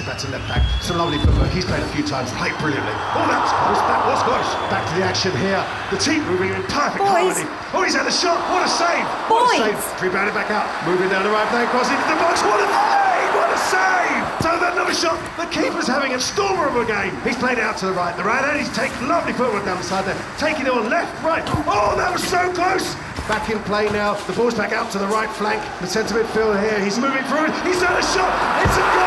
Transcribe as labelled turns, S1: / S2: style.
S1: Tibetan left back, some lovely footwork. He's played a few times, played brilliantly. Oh, that was close, that was close. Back to the action here. The team moving in perfect
S2: Boys.
S1: harmony. Oh, he's had a shot. What a save! What a save! Rebounded back out, moving down the right flank, crossing into the box. What a save. What a save! So that another shot. The keeper's having a stormer of a game. He's played it out to the right, the right, and he's taken lovely footwork down the side there, taking it on left, right. Oh, that was so close! Back in play now. The ball's back out to the right flank. The centre midfield here. He's moving through. He's had a shot. It's a goal!